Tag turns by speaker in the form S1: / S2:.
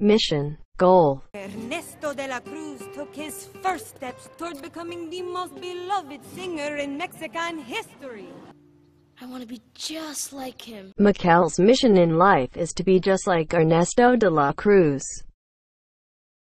S1: mission, goal,
S2: Ernesto de la Cruz took his first steps toward becoming the most beloved singer in Mexican history.
S3: I want to be just like him.
S1: Miguel's mission in life is to be just like Ernesto de la Cruz.